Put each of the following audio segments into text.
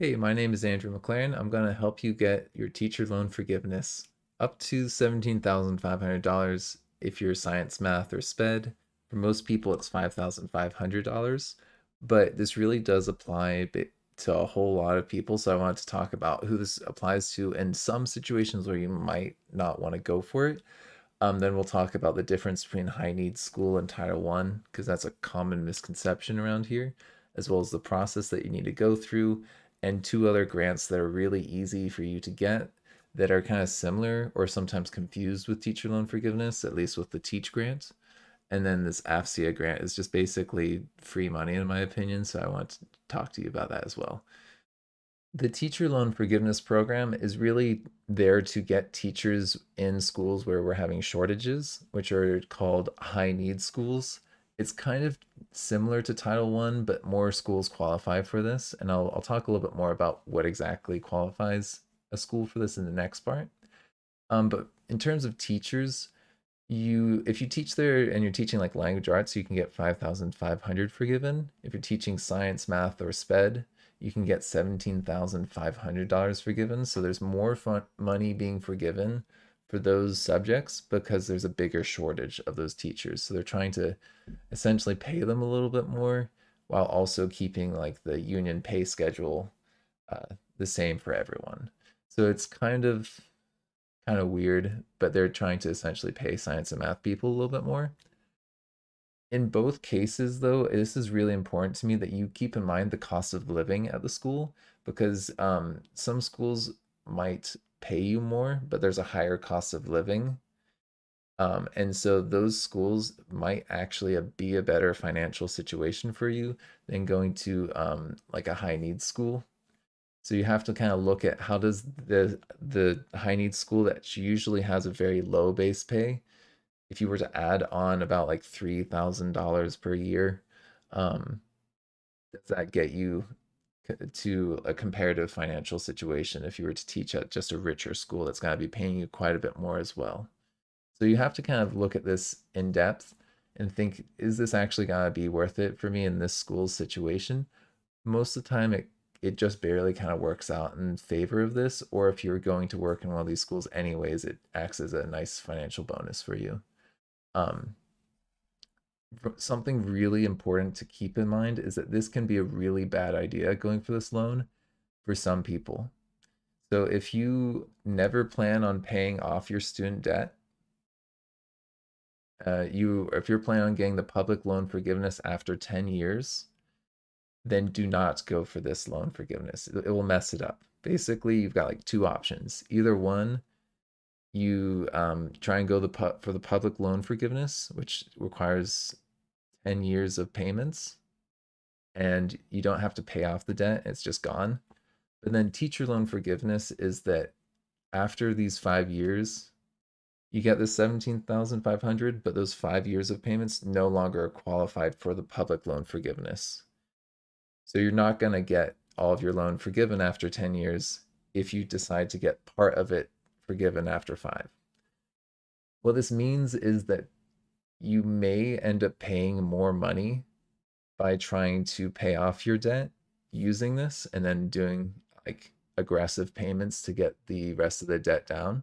Hey, my name is Andrew McLaren. I'm going to help you get your teacher loan forgiveness up to $17,500 if you're science, math, or SPED. For most people, it's $5,500, but this really does apply to a whole lot of people. So I wanted to talk about who this applies to and some situations where you might not want to go for it. Um, then we'll talk about the difference between high needs school and Title One, because that's a common misconception around here, as well as the process that you need to go through and two other grants that are really easy for you to get that are kind of similar or sometimes confused with teacher loan forgiveness, at least with the Teach grant. And then this AFCEA grant is just basically free money, in my opinion. So I want to talk to you about that as well. The teacher loan forgiveness program is really there to get teachers in schools where we're having shortages, which are called high need schools it's kind of similar to Title One, but more schools qualify for this. And I'll, I'll talk a little bit more about what exactly qualifies a school for this in the next part. Um, but in terms of teachers, you if you teach there and you're teaching like language arts, you can get 5,500 forgiven. If you're teaching science, math, or SPED, you can get $17,500 forgiven. So there's more money being forgiven for those subjects because there's a bigger shortage of those teachers. So they're trying to essentially pay them a little bit more while also keeping like the union pay schedule uh, the same for everyone. So it's kind of kind of weird, but they're trying to essentially pay science and math people a little bit more. In both cases, though, this is really important to me that you keep in mind the cost of living at the school because um, some schools might pay you more, but there's a higher cost of living. Um, and so those schools might actually be a better financial situation for you than going to um, like a high needs school. So you have to kind of look at how does the the high needs school that usually has a very low base pay, if you were to add on about like three thousand dollars per year, um, does that get you to a comparative financial situation if you were to teach at just a richer school that's going to be paying you quite a bit more as well. So you have to kind of look at this in depth and think, is this actually going to be worth it for me in this school's situation? Most of the time, it, it just barely kind of works out in favor of this. Or if you're going to work in one of these schools anyways, it acts as a nice financial bonus for you. Um, something really important to keep in mind is that this can be a really bad idea going for this loan for some people. So if you never plan on paying off your student debt, uh, you if you're planning on getting the public loan forgiveness after 10 years, then do not go for this loan forgiveness. It, it will mess it up. Basically, you've got like two options. Either one, you um, try and go the pu- for the public loan forgiveness, which requires 10 years of payments, and you don't have to pay off the debt, it's just gone. But then teacher loan forgiveness is that after these five years, you get the 17,500, but those five years of payments no longer are qualified for the public loan forgiveness. So you're not going to get all of your loan forgiven after 10 years if you decide to get part of it forgiven after five. What this means is that you may end up paying more money by trying to pay off your debt using this and then doing like aggressive payments to get the rest of the debt down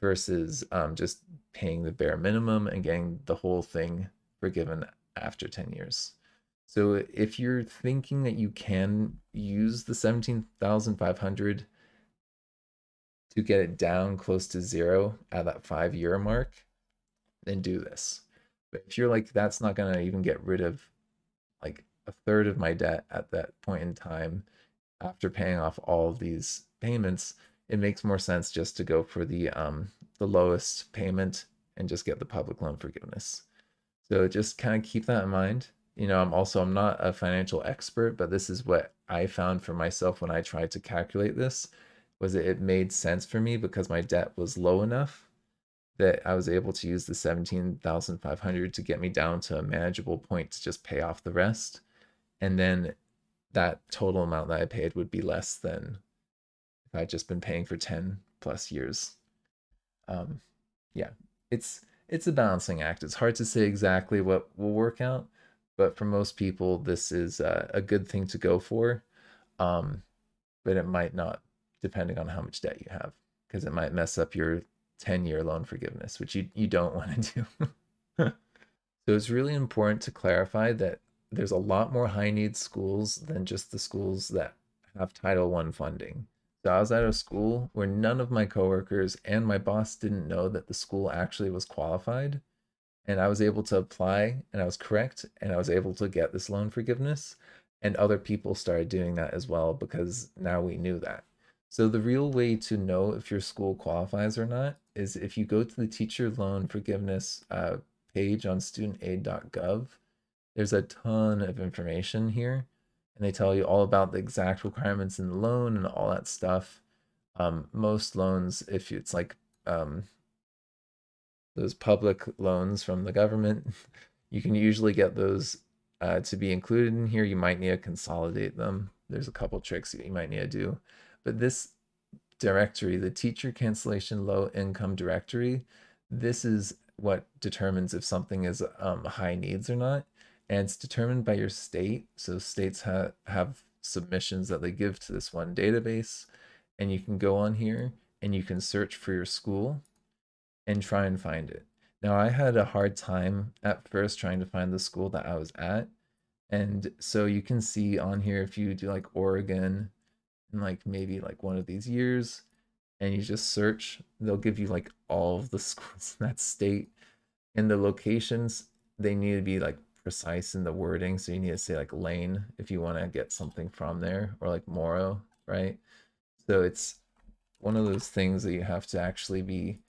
versus um, just paying the bare minimum and getting the whole thing forgiven after 10 years. So if you're thinking that you can use the 17,500 to get it down close to zero at that five year mark, then do this. But if you're like, that's not going to even get rid of like a third of my debt at that point in time after paying off all of these payments, it makes more sense just to go for the um the lowest payment and just get the public loan forgiveness. So just kind of keep that in mind. You know, I'm also I'm not a financial expert, but this is what I found for myself when I tried to calculate this was it, it made sense for me because my debt was low enough that I was able to use the 17,500 to get me down to a manageable point to just pay off the rest. And then that total amount that I paid would be less than if I'd just been paying for 10 plus years. Um, yeah, it's it's a balancing act. It's hard to say exactly what will work out, but for most people, this is a, a good thing to go for. Um, but it might not, depending on how much debt you have, because it might mess up your 10 year loan forgiveness, which you, you don't want to do. so it's really important to clarify that there's a lot more high needs schools than just the schools that have Title I funding. So I was at a school where none of my coworkers and my boss didn't know that the school actually was qualified. And I was able to apply and I was correct and I was able to get this loan forgiveness. And other people started doing that as well because now we knew that. So the real way to know if your school qualifies or not is if you go to the teacher loan forgiveness uh, page on studentaid.gov, there's a ton of information here and they tell you all about the exact requirements in the loan and all that stuff. Um, most loans, if it's like um, those public loans from the government, you can usually get those uh, to be included in here. You might need to consolidate them. There's a couple tricks you might need to do. But this directory, the teacher cancellation low income directory, this is what determines if something is um, high needs or not and it's determined by your state. So states ha- have submissions that they give to this one database, and you can go on here and you can search for your school and try and find it. Now, I had a hard time at first trying to find the school that I was at. And so you can see on here if you do like Oregon and like maybe like one of these years and you just search, they'll give you like all of the schools in that state and the locations. They need to be like precise in the wording. So you need to say like lane if you want to get something from there or like Morrow, right? So it's one of those things that you have to actually be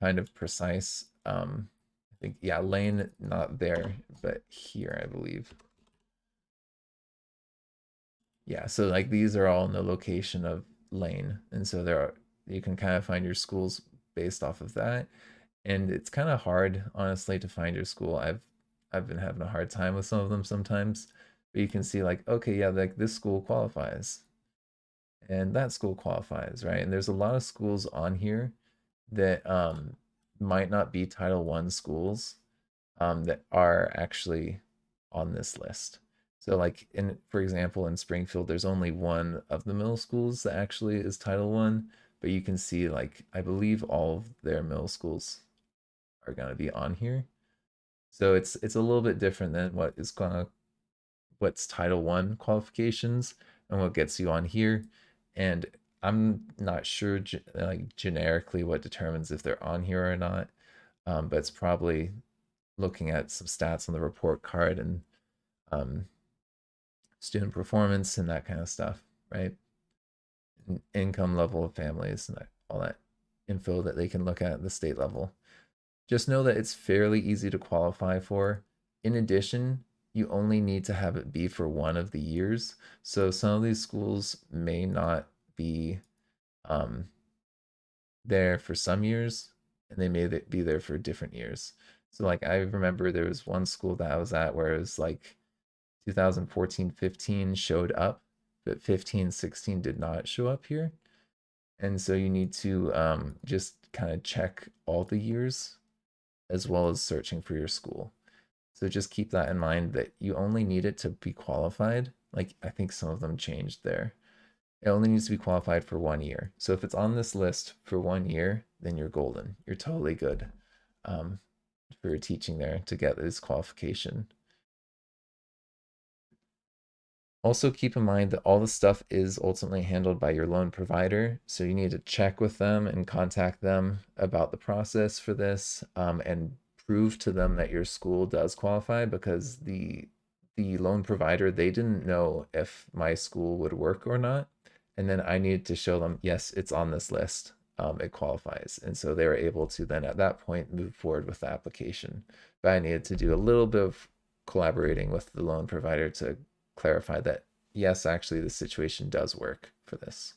kind of precise. Um, I think, yeah, lane not there, but here, I believe. Yeah, so like these are all in the location of lane. And so there are, you can kind of find your schools based off of that. And it's kind of hard, honestly, to find your school. I've I've been having a hard time with some of them sometimes. But you can see like, okay, yeah, like this school qualifies. And that school qualifies, right? And there's a lot of schools on here that um, might not be Title One schools um, that are actually on this list. So like in for example in Springfield there's only one of the middle schools that actually is Title 1, but you can see like I believe all of their middle schools are going to be on here. So it's it's a little bit different than what is gonna what's Title One qualifications and what gets you on here. And I'm not sure like generically what determines if they're on here or not, um, but it's probably looking at some stats on the report card and um, student performance and that kind of stuff, right? income level of families and that, all that info that they can look at at the state level. Just know that it's fairly easy to qualify for. In addition, you only need to have it be for one of the years. So some of these schools may not be um, there for some years and they may be there for different years. So like I remember there was one school that I was at where it was like 2014 15 showed up, but 15 16 did not show up here. And so you need to um, just kind of check all the years as well as searching for your school. So just keep that in mind that you only need it to be qualified. Like I think some of them changed there. It only needs to be qualified for one year. So if it's on this list for one year, then you're golden. You're totally good um, for teaching there to get this qualification. Also keep in mind that all the stuff is ultimately handled by your loan provider. So you need to check with them and contact them about the process for this um, and prove to them that your school does qualify because the the loan provider they didn't know if my school would work or not and then i needed to show them yes it's on this list um, it qualifies and so they were able to then at that point move forward with the application but i needed to do a little bit of collaborating with the loan provider to clarify that yes, actually the situation does work for this.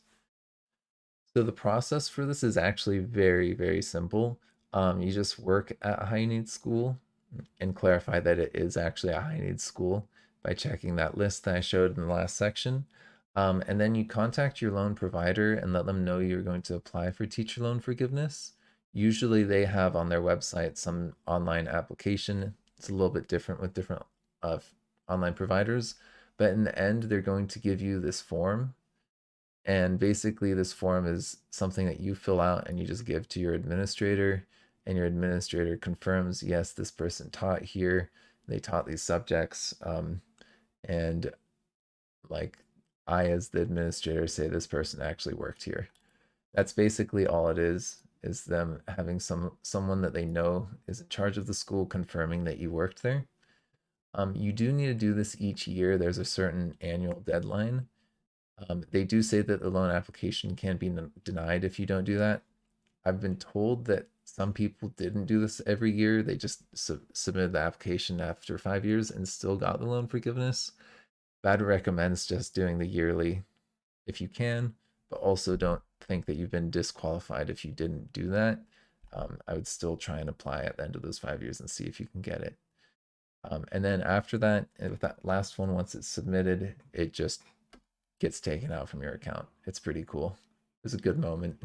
So the process for this is actually very, very simple. Um, you just work at a high need school and clarify that it is actually a high need school by checking that list that I showed in the last section. Um, and then you contact your loan provider and let them know you're going to apply for teacher loan forgiveness. Usually they have on their website some online application. It's a little bit different with different uh, online providers. But in the end, they're going to give you this form And basically, this form is something that you fill out and you just give to your administrator, and your administrator confirms, yes, this person taught here, they taught these subjects, um, and like I, as the administrator, say this person actually worked here. That's basically all it is is them having some someone that they know is in charge of the school confirming that you worked there. Um, you do need to do this each year. There's a certain annual deadline. Um, they do say that the loan application can be denied if you don't do that. I've been told that some people didn't do this every year. They just su submitted the application after five years and still got the loan forgiveness. But I'd just doing the yearly if you can, but also don't think that you've been disqualified if you didn't do that. Um, I would still try and apply at the end of those five years and see if you can get it. Um, and then after that, with that last one, once it's submitted, it just gets taken out from your account. It's pretty cool. It's a good moment.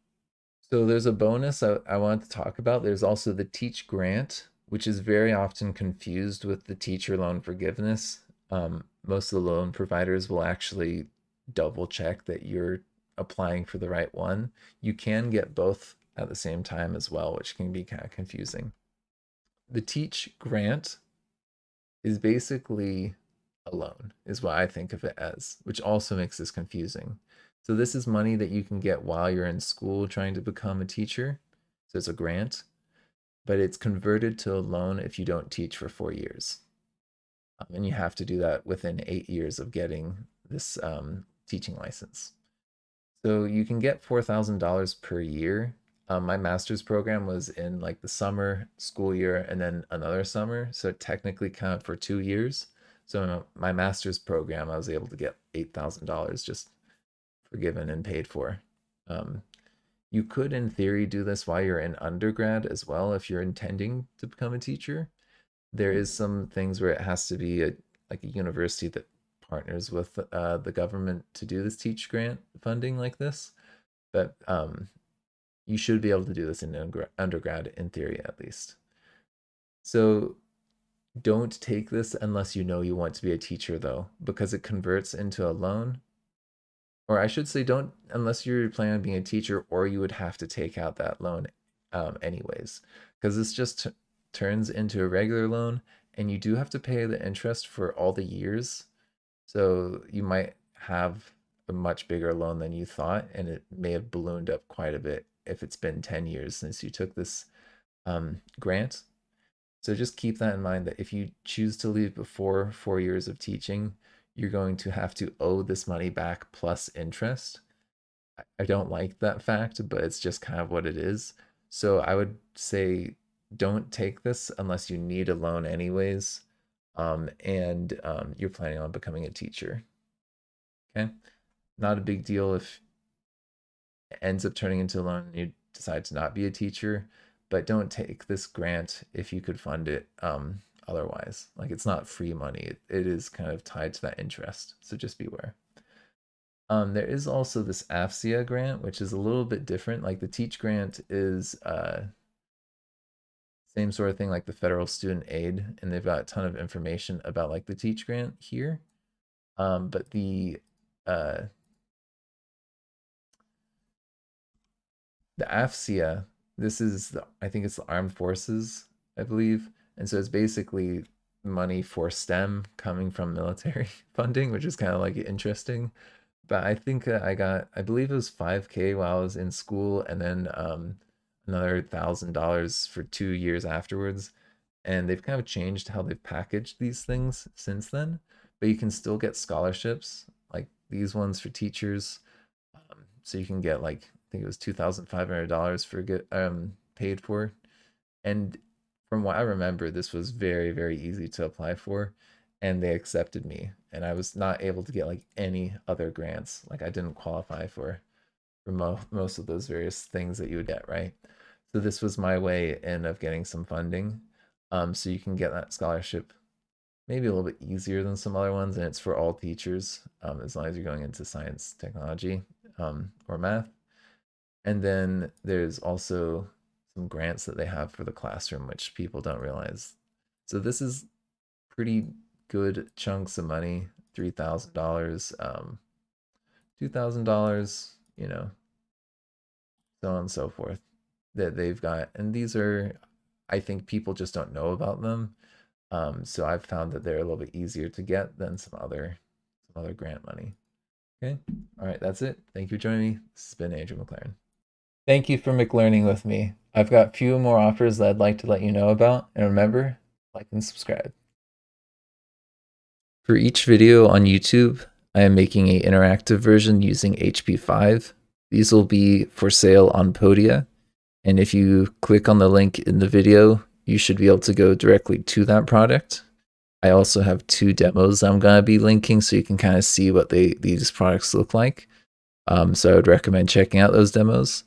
so there's a bonus I, I want to talk about. There's also the Teach Grant, which is very often confused with the teacher loan forgiveness. Um, most of the loan providers will actually double check that you're applying for the right one. You can get both at the same time as well, which can be kind of confusing. The Teach Grant is basically a loan, is what I think of it as, which also makes this confusing. So this is money that you can get while you're in school trying to become a teacher. So it's a grant, but it's converted to a loan if you don't teach for four years. Um, and you have to do that within eight years of getting this um, teaching license. So you can get $4,000 per year. Um, my master's program was in like the summer school year and then another summer. So technically count for two years. So my master's program, I was able to get $8,000 just forgiven and paid for. Um, you could, in theory, do this while you're in undergrad as well if you're intending to become a teacher. There is some things where it has to be a, like a university that partners with uh, the government to do this teach grant funding like this, but um, you should be able to do this in undergrad in theory at least. So don't take this unless you know you want to be a teacher though, because it converts into a loan. Or I should say don't unless you're planning on being a teacher or you would have to take out that loan um, anyways, because this just turns into a regular loan and you do have to pay the interest for all the years so you might have a much bigger loan than you thought, and it may have ballooned up quite a bit if it's been 10 years since you took this um, grant. So just keep that in mind that if you choose to leave before four years of teaching, you're going to have to owe this money back plus interest. I don't like that fact, but it's just kind of what it is. So I would say don't take this unless you need a loan anyways um, and um, you're planning on becoming a teacher. Okay, not a big deal if ends up turning into a loan and you decide to not be a teacher, but don't take this grant if you could fund it um, otherwise. Like it's not free money, it, it is kind of tied to that interest, so just beware. Um, there is also this AFCEA grant, which is a little bit different. Like the Teach grant is uh, same sort of thing like the federal student aid and they've got a ton of information about like the teach grant here um, but the uh, the AFCEA this is the, I think it's the armed forces I believe and so it's basically money for STEM coming from military funding which is kind of like interesting but I think I got I believe it was 5k while I was in school and then um, another thousand dollars for two years afterwards. And they've kind of changed how they've packaged these things since then. But you can still get scholarships like these ones for teachers. Um, so you can get like think it was two thousand five hundred dollars for get um paid for. And from what I remember, this was very very easy to apply for, and they accepted me. And I was not able to get like any other grants. Like I didn't qualify for for mo- most of those various things that you would get, right? So this was my way in of getting some funding. Um, so you can get that scholarship maybe a little bit easier than some other ones, and it's for all teachers um, as long as you're going into science, technology, um, or math. And then there's also some grants that they have for the classroom, which people don't realize. So this is pretty good chunks of money, three thousand um, dollars $2,000, you know, so on and so forth that they've got. And these are, I think people just don't know about them. Um, so I've found that they're a little bit easier to get than some other some other grant money. Okay. All right, that's it. Thank you for joining me. This has been Andrew McLaren. Thank you for McLearning with me. I've got a few more offers that I'd like to let you know about. And remember, like and subscribe. For each video on YouTube, I am making an interactive version using HP5. These will be for sale on Podia. And if you click on the link in the video, you should be able to go directly to that product. I also have two demos I'm going to be linking so you can kind of see what they these products look like. Um, so I would recommend checking out those demos.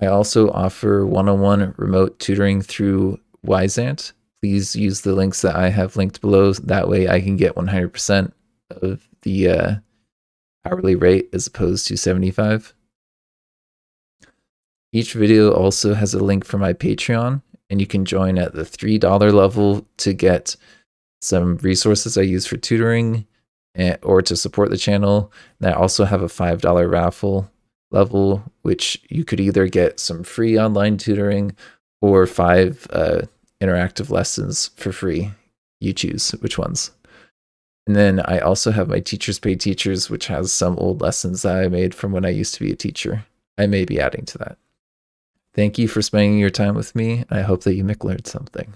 I also offer one-on-one remote tutoring through Wyzant. Please use the links that I have linked below. That way I can get 100% of the uh, hourly rate as opposed to 75. Each video also has a link for my Patreon, and you can join at the $3 level to get some resources I use for tutoring and, or to support the channel. And I also have a $5 raffle level, which you could either get some free online tutoring or five uh, interactive lessons for free. You choose which ones. And then I also have my Teachers Pay Teachers, which has some old lessons that I made from when I used to be a teacher. I may be adding to that. Thank you for spending your time with me. I hope that you learned something.